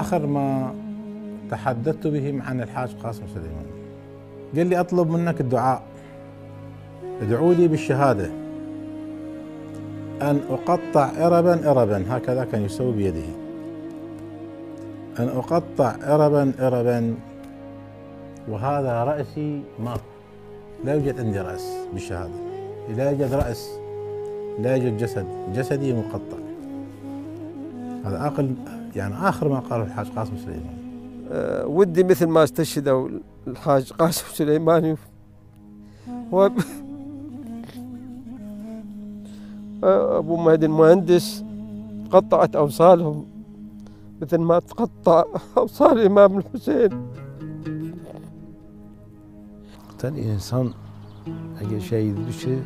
آخر ما تحدثت به عن الحاج قاسم سليمان. قال لي أطلب منك الدعاء. ادعوا لي بالشهادة. أن أقطع إربا إربا هكذا كان يسوي بيده. أن أقطع إربا إربا وهذا رأسي مات لا يوجد عندي رأس بالشهادة. لا يوجد رأس. لا يوجد جسد. جسدي مقطع. هذا أقل يعني آخر ما قاله الحاج قاسم سليمان. أه ودي مثل ما استشهدوا الحاج قاسم سليماني و أبو مهدي المهندس قطعت أوصالهم مثل ما تقطع أوصال الإمام الحسين. insan اگه شهید بشه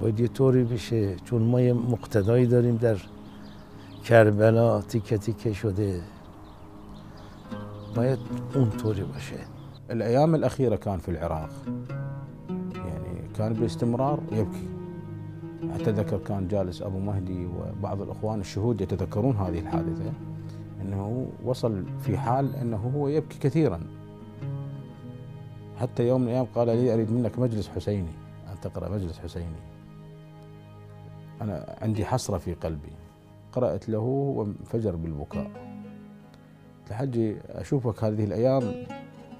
باید یه طوری بشه چون ما یه مقتدایی داریم در کربلا تیکه تیکه شده. باید اون طوری باشه. الأيام الأخيرة كان في العراق. يعني كان باستمرار يبكي. أتذكر كان جالس أبو مهدي وبعض الأخوان الشهود يتذكرون هذه الحادثة. أنه وصل في حال أنه هو يبكي كثيرا. حتى يوم من الأيام قال لي أريد منك مجلس حسيني. أن تقرأ مجلس حسيني. أنا عندي حسرة في قلبي. قرأت له وانفجر بالبكاء. لحجي أشوفك هذه الأيام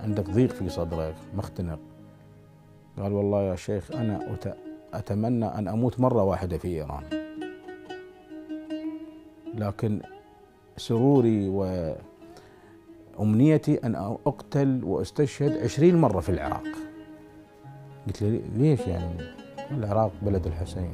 عندك ضيق في صدرك مختنق. قال والله يا شيخ أنا أتمنى أن أموت مرة واحدة في إيران. لكن سروري وأمنيتي أن أقتل وأستشهد عشرين مرة في العراق. قلت له ليش يعني؟ العراق بلد الحسين.